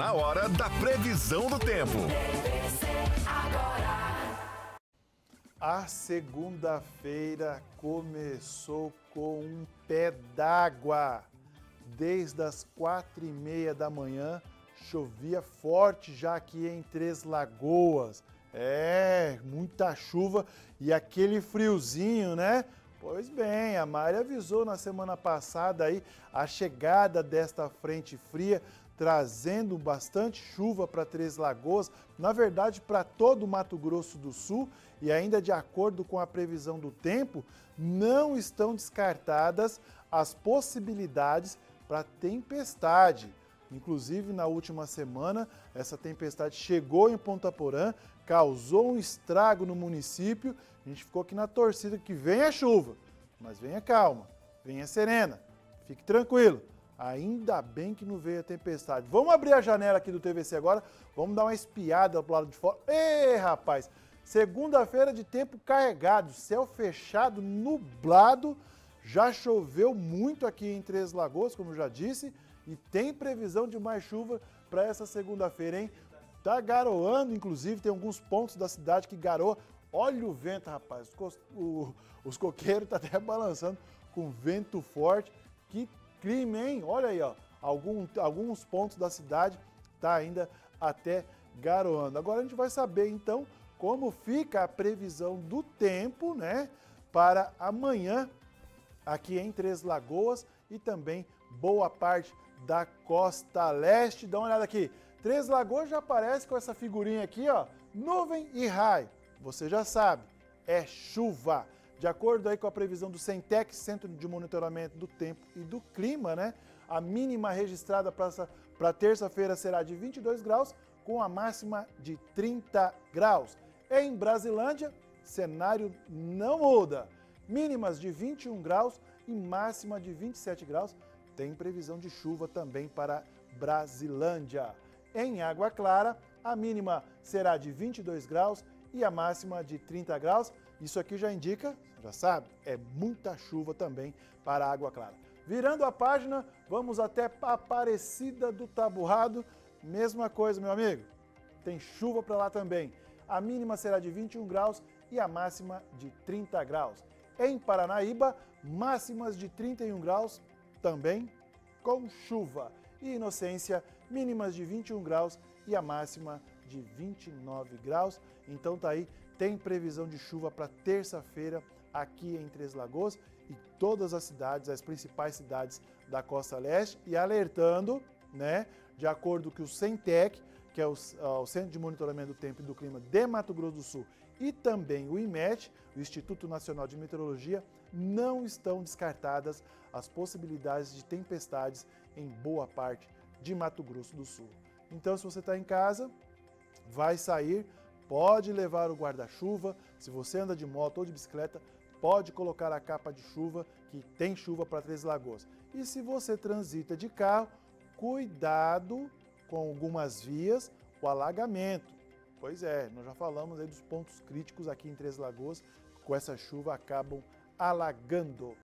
na hora da previsão do tempo. A segunda-feira começou com um pé d'água. Desde as quatro e meia da manhã, chovia forte já aqui em Três Lagoas. É, muita chuva e aquele friozinho, né? Pois bem, a Mari avisou na semana passada aí a chegada desta frente fria, trazendo bastante chuva para Três Lagoas, na verdade para todo o Mato Grosso do Sul, e ainda de acordo com a previsão do tempo, não estão descartadas as possibilidades para tempestade. Inclusive, na última semana, essa tempestade chegou em Ponta Porã, causou um estrago no município. A gente ficou aqui na torcida que venha chuva, mas venha calma, venha serena, fique tranquilo. Ainda bem que não veio a tempestade. Vamos abrir a janela aqui do TVC agora, vamos dar uma espiada pro lado de fora. Ei, rapaz, segunda-feira de tempo carregado, céu fechado, nublado. Já choveu muito aqui em Três Lagoas, como já disse, e tem previsão de mais chuva para essa segunda-feira, hein? Tá garoando, inclusive, tem alguns pontos da cidade que garoa. Olha o vento, rapaz. Os coqueiros tá até balançando com vento forte. Que clima, hein? Olha aí, ó. Algum, alguns pontos da cidade tá ainda até garoando. Agora a gente vai saber, então, como fica a previsão do tempo, né? Para amanhã aqui em Três Lagoas e também boa parte da costa leste. Dá uma olhada aqui. Três Lagoas já aparece com essa figurinha aqui, ó, nuvem e raio. Você já sabe, é chuva. De acordo aí com a previsão do Centec, Centro de Monitoramento do Tempo e do Clima, né? A mínima registrada para terça-feira será de 22 graus, com a máxima de 30 graus. Em Brasilândia, cenário não muda. Mínimas de 21 graus e máxima de 27 graus. Tem previsão de chuva também para Brasilândia. Em Água Clara, a mínima será de 22 graus e a máxima de 30 graus. Isso aqui já indica, já sabe, é muita chuva também para Água Clara. Virando a página, vamos até Aparecida do Taburrado. Mesma coisa, meu amigo. Tem chuva para lá também. A mínima será de 21 graus e a máxima de 30 graus. Em Paranaíba, máximas de 31 graus, também com chuva. E Inocência, mínimas de 21 graus e a máxima de 29 graus. Então tá aí, tem previsão de chuva para terça-feira aqui em Três Lagoas e todas as cidades, as principais cidades da costa leste e alertando, né, de acordo com o Centec, que é o, o, Centro de Monitoramento do Tempo e do Clima de Mato Grosso do Sul, e também o IMET, o Instituto Nacional de Meteorologia, não estão descartadas as possibilidades de tempestades em boa parte de Mato Grosso do Sul. Então, se você está em casa, vai sair, pode levar o guarda-chuva. Se você anda de moto ou de bicicleta, pode colocar a capa de chuva, que tem chuva para Três Lagoas. E se você transita de carro, cuidado com algumas vias, o alagamento. Pois é, nós já falamos aí dos pontos críticos aqui em Três Lagoas, com essa chuva acabam alagando.